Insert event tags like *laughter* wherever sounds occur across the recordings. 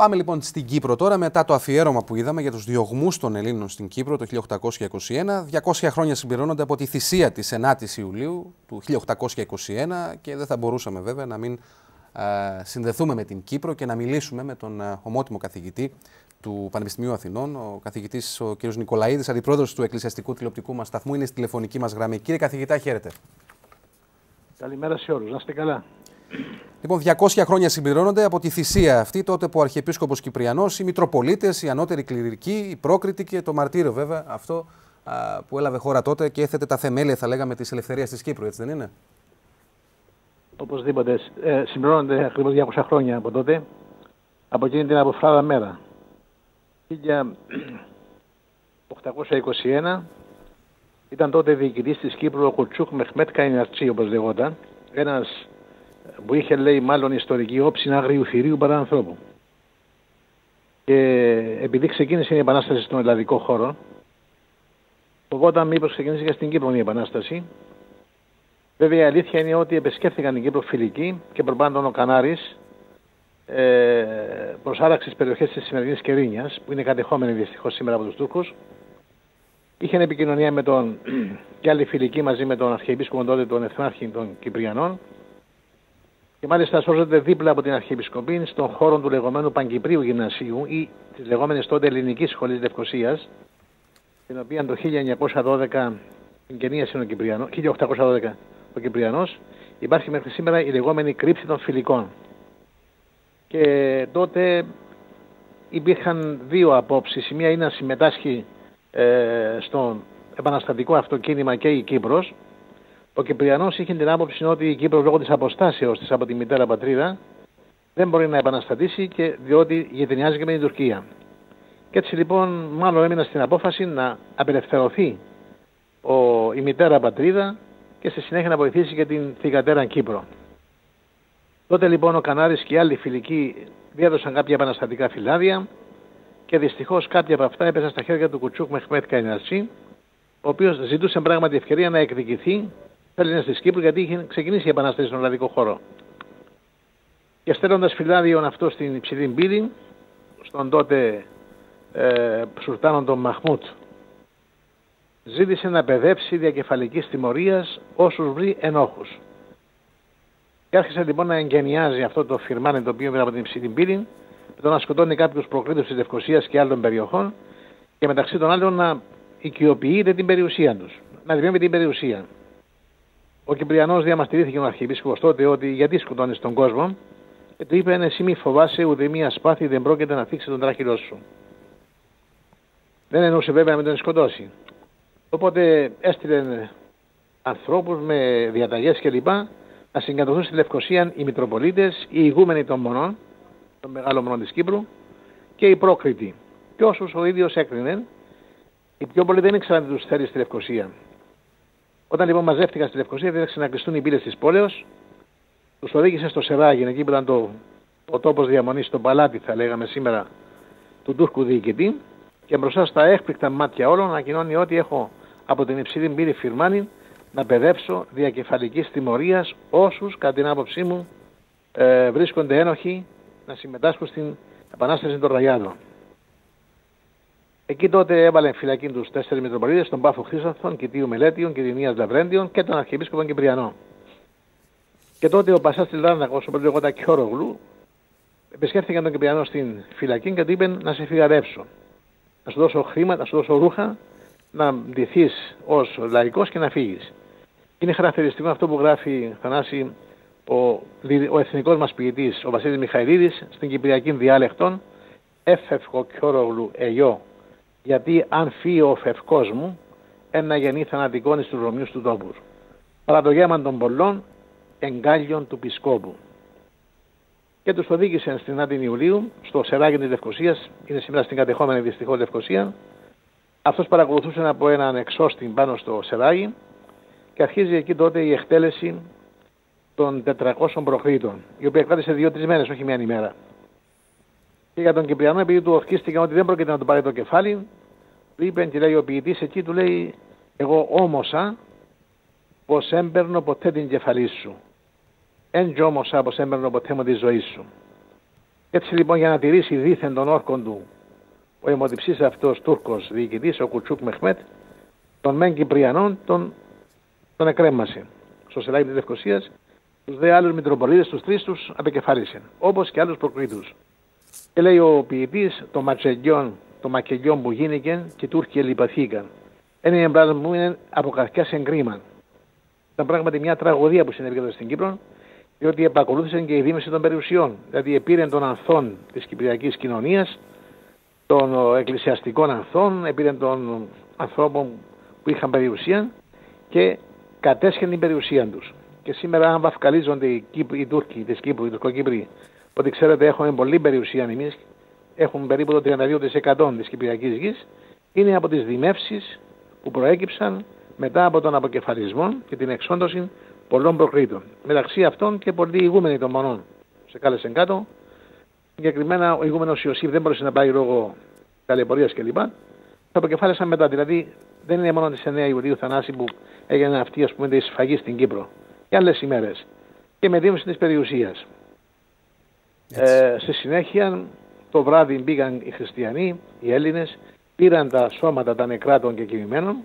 Πάμε λοιπόν στην Κύπρο τώρα, μετά το αφιέρωμα που είδαμε για τους διωγμούς των Ελλήνων στην Κύπρο το 1821. 200 χρόνια συμπληρώνονται από τη θυσία της 9ης Ιουλίου του 1821 και δεν θα μπορούσαμε βέβαια να μην συνδεθούμε με την Κύπρο και να μιλήσουμε με τον ομότιμο καθηγητή του Πανεπιστημίου Αθηνών, ο καθηγητής ο κ. Νικολαίδης, αντιπρόεδρος του Εκκλησιαστικού Τηλεοπτικού μας σταθμού, είναι στη τηλεφωνική μας γραμμή. Κύριε καθηγητά, χαίρετε. Καλημέρα σε όλους. Να είστε καλά. Λοιπόν, 200 χρόνια συμπληρώνονται από τη θυσία αυτή, τότε που ο Αρχιεπίσκοπος Κυπριανός, οι Μητροπολίτες, οι ανώτεροι κληρικοί, οι πρόκριτοι και το μαρτύριο βέβαια αυτό α, που έλαβε χώρα τότε και έθετε τα θεμέλια, θα λέγαμε, της ελευθερίας της Κύπρου, έτσι δεν είναι; Οπωσδήποτε. Ε, συμπληρώνονται ακριβώς 200 χρόνια από τότε, από εκείνη την αποφράδα μέρα. 1821 ήταν τότε διοικητής της Κύπρου ο Κουτσούκ Μεχμέτ Καϊναρτσί όπως λεγόταν ένας που είχε λέει μάλλον ιστορική όψη άγριου θηρίου παρά ανθρώπου. Και επειδή ξεκίνησε η επανάσταση στον ελλαδικό χώρο, φοβόταν μήπως ξεκίνησε και στην Κύπρο η επανάσταση. Βέβαια η αλήθεια είναι ότι επισκέφθηκαν την Κύπρο φιλική και προπάντων ο Κανάρης ε, προσάραξε τι περιοχές της σημερινής Κερίνιας, που είναι κατεχόμενη δυστυχώς σήμερα από τους Τούρκους. Είχε επικοινωνία με τον *clears throat* και άλλη φιλική μαζί με τον Αρχιεπίσκοπο τότε, τον Εθνάρχη των Κυπριανών. Και μάλιστα σώζονται δίπλα από την Αρχιεπισκοπή στον χώρο του λεγόμενου Παγκυπρίου Γυμνασίου ή της λεγόμενης τότε Ελληνικής Σχολής Λευκοσίας, την οποία το 1912 εγκαινίασε ο Κυπριανό, 1812 ο Κυπριανός, υπάρχει μέχρι σήμερα η λεγόμενη κρύψη των φιλικών. Και τότε υπήρχαν δύο απόψεις. Η μία είναι να συμμετάσχει ε, στο επαναστατικό αυτό κίνημα και η Κύπρος. Ο Κυπριανός είχε την άποψη ότι η Κύπρος λόγω της αποστάσεως της από τη μητέρα πατρίδα δεν μπορεί να επαναστατήσει και διότι γειτονιάζει και με την Τουρκία. Και έτσι λοιπόν μάλλον έμεινα στην απόφαση να απελευθερωθεί ο, η μητέρα πατρίδα και στη συνέχεια να βοηθήσει και την θηγατέρα Κύπρο. Τότε λοιπόν ο Κανάρης και οι άλλοι φιλικοί διέδωσαν κάποια επαναστατικά φυλάδια και δυστυχώς κάποια από αυτά έπεσαν στα χέρια του Κουτσούκ Μεχμέτ Καϊναρσί, ο οποίος ζητούσε πράγματι ευκαιρία να εκδικηθεί Έλληνε τη Κύπρου γιατί είχε ξεκινήσει η επανάσταση στον ελλαδικό χώρο. Και στέλνοντας φυλάδιον αυτό στην υψηλή πύλη, στον τότε ε, Σουρτάνο τον Μαχμούτ, ζήτησε να παιδέψει διακεφαλικής τιμωρίας όσους βρει ενόχους. Και άρχισε λοιπόν να εγκαινιάζει αυτό το φυρμάνι το οποίο είναι από την υψηλή πύλη, με το να σκοτώνει κάποιους προκλήτους της Λευκοσίας και άλλων περιοχών και μεταξύ των άλλων να οικειοποιείται την περιουσία τους. Να δημιουργεί την περιουσία. Ο Κυπριανός διαμαστηρήθηκε ο Αρχιεπίσκοπος τότε ότι γιατί σκοτώνεις τον κόσμο και του είπε: Εσύ μη φοβάσαι, ούτε μία σπάθη δεν πρόκειται να θίξει τον τράχυλό σου. Δεν εννοούσε βέβαια να μην τον σκοτώσει. Οπότε έστειλε ανθρώπους με διαταγές κλπ να συγκεντρωθούν στη Λευκοσία οι Μητροπολίτες, οι ηγούμενοι των μονών, των μεγάλων μονών της Κύπρου και οι πρόκριτοι. Και όσους ο ίδιος έκρινε, οι πιο πολλοί δεν ήξεραν τι τους θέλει στη Λευκοσία. Όταν λοιπόν μαζεύτηκαν στη Λευκοσία, δεν να κλειστούν οι πύλε της πόλεως, τους οδήγησε στο Σεράγιν, εκεί που ήταν το, ο τόπος διαμονής, το παλάτι, θα λέγαμε σήμερα, του Τούρκου διοικητή, και μπροστά στα έκπληκτα μάτια όλων ανακοινώνει ότι έχω από την υψηλή πύλη Φιρμάνη να παιδεύσω διακεφαλικής τιμωρίας όσους κατά την άποψή μου ε, βρίσκονται ένοχοι να συμμετάσχουν στην επανάσταση των Ραγιάδων. Εκεί τότε έβαλε φυλακή τους τέσσερις Μητροπολίτες, τον Πάφο Χρήσαθων, Κιτίου Μελέτιων, Κυρινία Λαβρέντιων και τον Αρχιεπίσκοπο Κυπριανό. Και τότε ο Πασάς της Λάρνακο, ο λεγόταν Κιόρογλου, επισκέφθηκε τον Κυπριανό στην φυλακή και του είπε να σε φυγαρεύσω. Να σου δώσω χρήματα, να σου δώσω ρούχα, να ντυθείς ως λαϊκός και να φύγεις. Είναι χαρακτηριστικό αυτό που γράφει Θανάση ο, ο εθνικός μας ποιητής, ο Βασίλης Μιχαηλίδης, στην Κυπριακή διάλεκτον, έφευκο κιόρογλου εγιό, γιατί αν φύγει ο φευκός μου, ένα γεννή θανατικόνης στους Ρωμιούς του τόπους. Παρά το γέμα των πολλών, εγκάλιον του Πισκόπου. Και τους οδήγησε στην Άντιν Ιουλίου, στο σεράκι της Λευκοσίας, είναι σήμερα στην κατεχόμενη δυστυχώς Λευκοσία. Αυτός παρακολουθούσε από έναν εξώστη πάνω στο σεράγι και αρχίζει εκεί τότε η εκτέλεση των 400 προκρήτων, η οποία κράτησε δύο-τρεις μέρες, όχι μια ημέρα. Και για τον Κυπριανό, επειδή του ορκίστηκαν ότι δεν πρόκειται να του πάρει το κεφάλι, του είπε και λέει ο ποιητής εκεί, του λέει: Εγώ όμωσα πως έμπαιρνω ποτέ την κεφαλή σου. Εν όμωσα πως έμπαιρνω ποτέ μου τη ζωή σου. Έτσι λοιπόν για να τηρήσει δίθεν των όρκων του ο αιμοτυψής αυτός Τούρκος διοικητής, ο Κουτσούκ Μεχμέτ, των μεν Κυπριανών τον, τον εκρέμασε στο σελάκι της Λευκοσίας, τους δε άλλους Μητροπολίτες, τους τρεις τους απεκεφαλίσαν, όπως και άλλους προκρίτους. Και λέει ο ποιητής, το ματσεγιόν, το μακεγιόν που γίνηκε και οι Τούρκοι ελιπαθήκαν. Ένα πράγμα που είναι από καρκιά σε κρίμα. Ήταν πράγματι μια τραγωδία που συνέβη στην Κύπρο, διότι επακολούθησαν και η δίμηση των περιουσιών. Δηλαδή, επήρεν των ανθών της κυπριακής κοινωνίας, των εκκλησιαστικών ανθών, επήρεν των ανθρώπων που είχαν περιουσία και κατέσχεν την περιουσία τους. Και σήμερα, αν βαφκαλίζονται οι, Κύπ, οι Τούρκοι της Κύπρου, οι Τουρκοκύπροι, ότι ξέρετε έχουμε πολύ περιουσία εμεί, έχουν περίπου το 32% της κυπριακής γης, είναι από τις δημεύσεις που προέκυψαν μετά από τον αποκεφαλισμό και την εξόντωση πολλών προκρήτων. Μεταξύ αυτών και πολλοί ηγούμενοι των μονών. Σε κάλεσαν κάτω. Συγκεκριμένα ο ηγούμενος Ιωσήφ δεν μπορούσε να πάει λόγω ταλαιπωρίας κλπ. Τα αποκεφάλισαν μετά. Δηλαδή δεν είναι μόνο τη 9 Ιουλίου Θανάση που έγινε αυτή ας πούμε, η σφαγή στην Κύπρο. Και άλλες ημέρες. Και με δίμηση της περιουσίας. Ε, στη συνέχεια το βράδυ μπήκαν οι χριστιανοί, οι Έλληνες, πήραν τα σώματα τα νεκρά των και κοιμημένων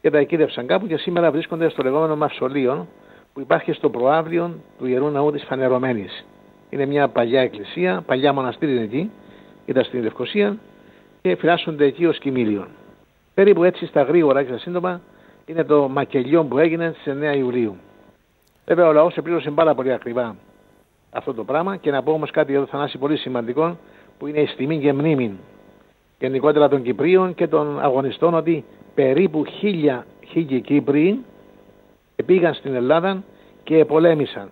και τα εκείδευσαν κάπου και σήμερα βρίσκονται στο λεγόμενο μαυσολείο που υπάρχει στο προάβλιο του Ιερού Ναού της Φανερωμένης. Είναι μια παλιά εκκλησία, παλιά μοναστήρι είναι εκεί, ήταν στην Λευκοσία και φυλάσσονται εκεί ως κοιμήλιον. Περίπου έτσι στα γρήγορα και στα σύντομα είναι το μακελιό που έγινε στις 9 Ιουλίου. Βέβαια ο λαός επλήρωσε πάρα πολύ ακριβά αυτό το πράγμα και να πω όμως κάτι εδώ Θανάση πολύ σημαντικό που είναι η στιμή και μνήμη γενικότερα των Κυπρίων και των αγωνιστών ότι περίπου χίλια, χίλιοι Κύπροι πήγαν στην Ελλάδα και πολέμησαν.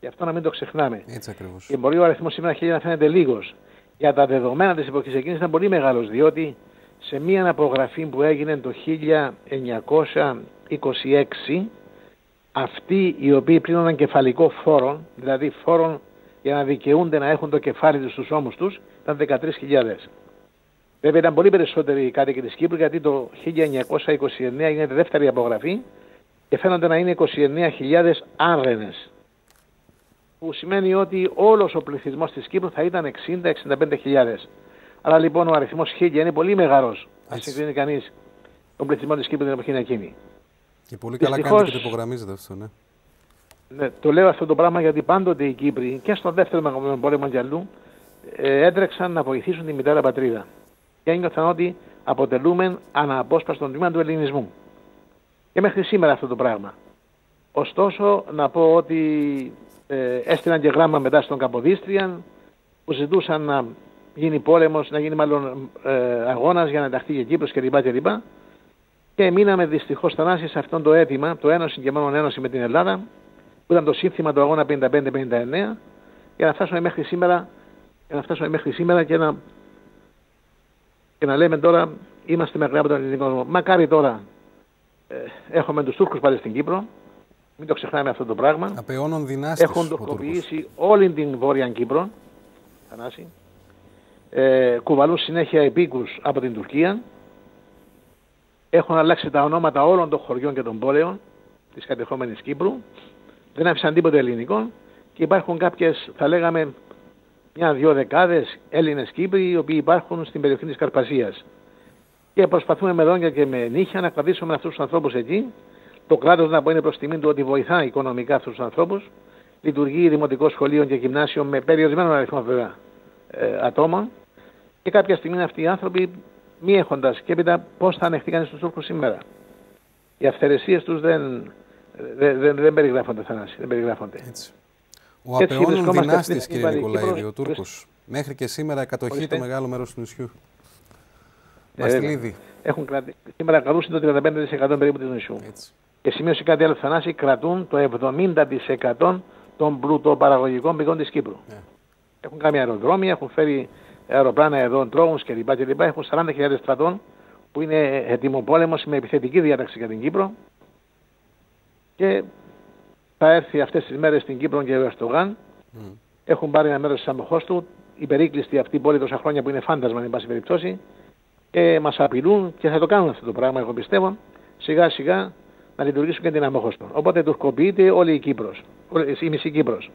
Γι' αυτό να μην το ξεχνάμε. Έτσι ακριβώς. Και μπορεί ο αριθμός σήμερα χίλια να φαίνεται λίγος. Για τα δεδομένα της εποχής εκείνης ήταν πολύ μεγάλος, διότι σε μία απογραφή που έγινε το 1926, αυτοί οι οποίοι πλήρωναν κεφαλικό φόρο, δηλαδή φόρο για να δικαιούνται να έχουν το κεφάλι τους στους ώμους τους, ήταν 13.000. Βέβαια ήταν πολύ περισσότεροι οι κάτοικοι της Κύπρου γιατί το 1929 γίνεται δεύτερη απογραφή και φαίνονται να είναι 29.000 άρρενε. Που σημαίνει ότι όλος ο πληθυσμός της Κύπρου θα ήταν 60-65.000. Άρα λοιπόν ο αριθμός 1000 είναι πολύ μεγάλος. Αν συγκρίνει κανείς τον πληθυσμό της Κύπρου την εποχή εκείνη. Και πολύ καλά Δυστυχώς, κάνετε και το υπογραμμίζετε αυτό, ναι. ναι. Το λέω αυτό το πράγμα γιατί πάντοτε οι Κύπροι και στον δεύτερο Παγκόσμιο Πόλεμο και αλλού ε, έτρεξαν να βοηθήσουν τη μητέρα πατρίδα και ένιωθαν ότι αποτελούμε αναπόσπαστο τμήμα του ελληνισμού. Και μέχρι σήμερα αυτό το πράγμα. Ωστόσο, να πω ότι ε, έστειλαν και γράμμα μετά στον Καποδίστριαν που ζητούσαν να γίνει πόλεμος, να γίνει μάλλον ε, αγώνας για να ενταχθεί και Κύπρος κλπ. Και, και, και μείναμε δυστυχώς θανάσει σε αυτό το αίτημα, το ένωση και μόνο ένωση με την Ελλάδα, που ήταν το σύνθημα του αγώνα 55-59, για να φτάσουμε μέχρι σήμερα, για να φτάσουμε μέχρι σήμερα και να και να λέμε τώρα είμαστε μακριά από τον ελληνικό κόσμο. Μακάρι τώρα ε, έχουμε τους Τούρκους πάλι στην Κύπρο. Μην το ξεχνάμε αυτό το πράγμα. Απεώνων Έχουν τουρκοποιήσει όλη την Βόρεια Κύπρο. Θανάση. Ε, κουβαλούν συνέχεια επίκους από την Τουρκία. Έχουν αλλάξει τα ονόματα όλων των χωριών και των πόλεων της κατεχόμενης Κύπρου. Δεν άφησαν τίποτε ελληνικό και υπάρχουν κάποιες, θα λέγαμε, μια-δυο δεκάδες Έλληνες Κύπροι οι οποίοι υπάρχουν στην περιοχή της Καρπασία. Και προσπαθούμε με δόντια και με νύχια να κρατήσουμε αυτούς τους ανθρώπους εκεί. Το κράτος να πω είναι προς τιμή του ότι βοηθάει οικονομικά αυτούς τους ανθρώπους. Λειτουργεί δημοτικό σχολείο και γυμνάσιο με περιορισμένο αριθμό βέβαια ε, ατόμων. Και κάποια στιγμή αυτοί οι άνθρωποι μη έχοντας και έπειτα πώς θα ανεχτήκαν στου Τούρκου σήμερα. Οι αυθαιρεσίες τους δεν, δεν, δεν, δεν περιγράφονται, Θανάση. Δεν περιγράφονται. Έτσι. Ο απεώνων δυνάστης, κύριε Νικολαίδη, ο Τούρκο. Μέχρι και σήμερα κατοχή το μεγάλο μέρος του νησιού. Ε, Μαστιλίδη. Έχουν κρατη... Σήμερα κρατούσαν το 35% περίπου του νησιού. Έτσι. Και σημείωσε κάτι άλλο, Θανάση, κρατούν το 70% των πλουτοπαραγωγικών πηγών της Κύπρου. Yeah. Ναι. Έχουν κάνει αεροδρόμια, έχουν φέρει αεροπλάνα εδώ, τρόμου κλπ. κλπ. Έχουν 40.000 στρατών που είναι ετοιμοπόλεμο με επιθετική διάταξη για την Κύπρο. Και θα έρθει αυτές τις μέρες στην Κύπρο και ο Ερστογάν. Mm. Έχουν πάρει ένα μέρος τη αμοχώ του. Η περίκλειστη αυτή πόλη τόσα χρόνια που είναι φάντασμα, εν πάση περιπτώσει. Και μας απειλούν και θα το κάνουν αυτό το πράγμα, εγώ πιστεύω. Σιγά σιγά να λειτουργήσουν και την αμοχώ τους. Οπότε τουρκοποιείται όλη η Κύπρος. Η μισή Κύπρος.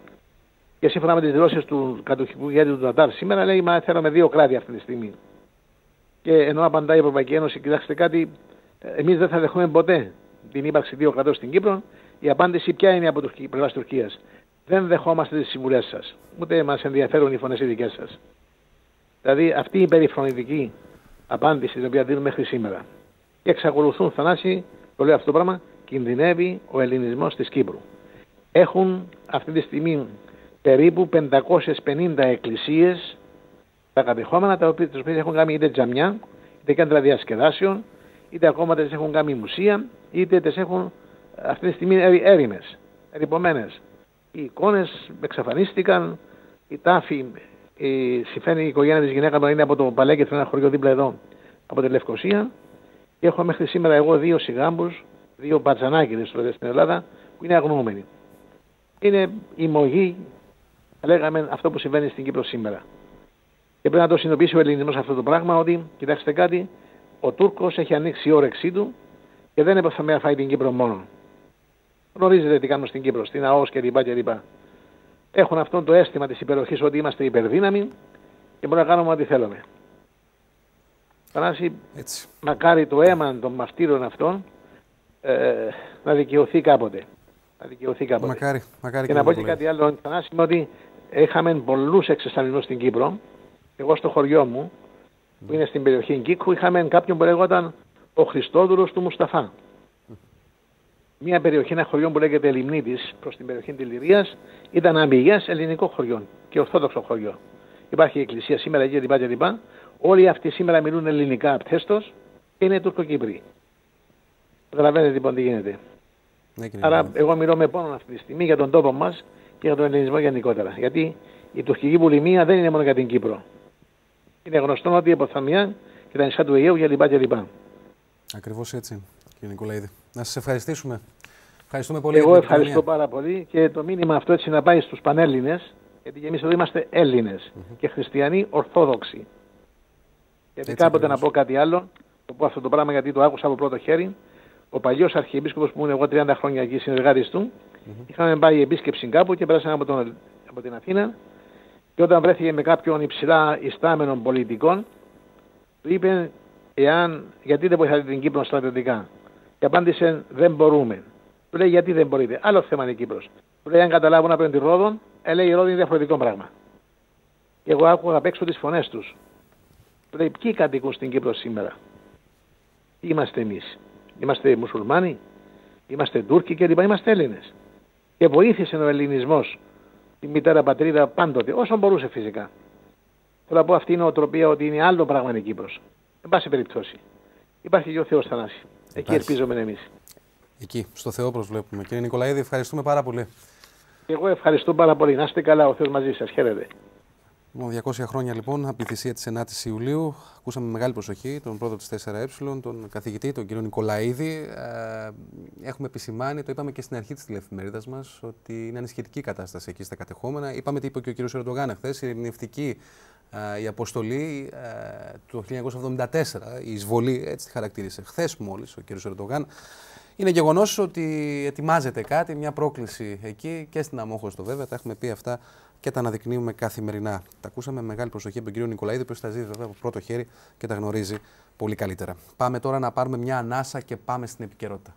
Και σύμφωνα με τις δηλώσεις του κατοχικού ηγέτη του Τατάρ σήμερα, λέει: Μα θέλουμε δύο κράτη αυτή τη στιγμή. Και ενώ απαντάει η Ευρωπαϊκή Ένωση, κοιτάξτε κάτι, εμείς δεν θα δεχούμε ποτέ την ύπαρξη δύο κρατών στην Κύπρο. Η απάντηση ποια είναι από την πλευράς Τουρκίας. Δεν δεχόμαστε τις συμβουλές σας. Ούτε μας ενδιαφέρουν οι φωνές οι δικές σας. Δηλαδή αυτή η περιφρονητική απάντηση την οποία δίνουμε μέχρι σήμερα. Και εξακολουθούν θανάσι, το λέω αυτό το πράγμα, κινδυνεύει ο ελληνισμός της Κύπρου. Έχουν αυτή τη στιγμή περίπου 550 εκκλησίες τα κατεχόμενα, τα οποία έχουν κάνει είτε τζαμιά, είτε κέντρα διασκεδάσεων, είτε ακόμα τι έχουν κάνει μουσεία, είτε τις έχουν αυτή τη στιγμή έρημες, ερυπωμένες. Οι εικόνες εξαφανίστηκαν, η τάφη, η, συμφέρει η οικογένεια της γυναίκα μου είναι από το Παλέκι, ένα χωριό δίπλα εδώ, από τη Λευκοσία. Και έχω μέχρι σήμερα εγώ δύο σιγάμπους, δύο πατζανάκιδε στην Ελλάδα, που είναι αγνοούμενοι. Είναι η μογή, λέγαμε, αυτό που συμβαίνει στην Κύπρο σήμερα. Και πρέπει να το συνειδητοποιήσει ο Ελληνισμός αυτό το πράγμα ότι, κοιτάξτε κάτι, ο Τούρκος έχει ανοίξει η όρεξή του και δεν έπαθε να φάει την Κύπρο μόνο. Γνωρίζετε τι κάνουν στην Κύπρο, στην ΑΟΣ κλπ. Έχουν αυτό το αίσθημα της υπεροχής ότι είμαστε υπερδύναμοι και μπορούμε να κάνουμε ό,τι θέλουμε. Πανάση, μακάρι το αίμα των μαστήρων αυτών ε, να δικαιωθεί κάποτε. Να δικαιωθεί κάποτε. Μακάρι, μακάρι και, και να πω και κάτι άλλο, Πανάση, ότι είχαμε πολλούς εξεσθαλμού στην Κύπρο εγώ στο χωριό μου, που είναι στην περιοχή Γκίκου, είχαμε κάποιον που λέγονταν ο Χριστόδουλο του Μουσταφά. Μια περιοχή, ένα χωριό που λέγεται Λιμνίδη προς την περιοχή της Λυρίας, ήταν αμυγέ ελληνικό χωριό και ορθόδοξο χωριό. Υπάρχει η εκκλησία σήμερα εκεί κλπ. Όλοι αυτοί σήμερα μιλούν ελληνικά απτέστο και είναι Τουρκοκύπροι. Καταλαβαίνετε λοιπόν τι γίνεται. Ναι, Άρα, εγώ μιλώ με πόνο αυτή τη στιγμή για τον τόπο μας και για τον ελληνισμό γενικότερα. Γιατί η τουρκική βουλημία δεν είναι μόνο για την Κύπρο. Είναι γνωστό ότι η αποθαμιά και τα νησιά του Αιγαίου για λοιπά και λοιπά. Ακριβώς έτσι, κύριε Νικολαίδη. Να σας ευχαριστήσουμε. Ευχαριστούμε πολύ. Εγώ ευχαριστώ πάρα πολύ και το μήνυμα αυτό έτσι να πάει στους Πανέλληνες, γιατί εμείς εδώ είμαστε Έλληνες mm-hmm. και χριστιανοί Ορθόδοξοι. Γιατί έτσι κάποτε ακριβώς. να πω κάτι άλλο, το πω αυτό το πράγμα γιατί το άκουσα από πρώτο χέρι. Ο παλιός Αρχιεπίσκοπος που ήμουν εγώ 30 χρόνια εκεί συνεργάτης του, mm-hmm. είχαμε πάει επίσκεψη κάπου και πέρασαν από, τον, από την Αθήνα και όταν βρέθηκε με κάποιον υψηλά ιστάμενων πολιτικών, του είπε εάν, γιατί δεν βοηθάτε την Κύπρο στρατιωτικά; Και απάντησε δεν μπορούμε. Του λέει γιατί δεν μπορείτε; Άλλο θέμα είναι η Κύπρος. Του λέει αν καταλάβουν απέναντι Ρόδον, ε, λέει η Ρόδον είναι διαφορετικό πράγμα. Και εγώ άκουγα απ' έξω τις φωνές τους. Του λέει ποιοι κατοικούν στην Κύπρο σήμερα; Είμαστε εμείς. Είμαστε μουσουλμάνοι, είμαστε Τούρκοι κλπ. Είμαστε Έλληνες. Και βοήθησε ο Ελληνισμός τη μητέρα πατρίδα πάντοτε, όσο μπορούσε φυσικά. Θέλω να πω αυτή η νοοτροπία ότι είναι άλλο πράγμα είναι η Κύπρος. Εν πάση περιπτώσει. Υπάρχει και ο Θεός Θανάσης. Εκεί ελπίζουμε εμείς. Εκεί, στο Θεό προσβλέπουμε. Κύριε Νικολαίδη, ευχαριστούμε πάρα πολύ. Και εγώ ευχαριστώ πάρα πολύ. Να είστε καλά, ο Θεός μαζί σας. Χαίρετε. 200 χρόνια λοιπόν από της θυσία τη 9η Ιουλίου. Ακούσαμε με μεγάλη προσοχή τον πρόεδρο της 4Ε, τον καθηγητή, τον κύριο Νικολαίδη. Ε, έχουμε επισημάνει, το είπαμε και στην αρχή της τηλεφημερίδα μας, ότι είναι ανησυχητική η κατάσταση εκεί στα κατεχόμενα. Είπαμε τι είπε και ο κύριος Ερντογάν εχθές, η ειρηνευτική η αποστολή ε, του 1974, η εισβολή, έτσι τη χαρακτήρισε χθες μόλις ο κύριος Ερντογάν. Είναι γεγονός ότι ετοιμάζεται κάτι, μια πρόκληση εκεί και στην Αμόχωστο βέβαια. Τα έχουμε πει αυτά και τα αναδεικνύουμε καθημερινά. Τα ακούσαμε με μεγάλη προσοχή από τον κύριο Νικολαίδη, που τα ζει βέβαια από πρώτο χέρι και τα γνωρίζει πολύ καλύτερα. Πάμε τώρα να πάρουμε μια ανάσα και πάμε στην επικαιρότητα.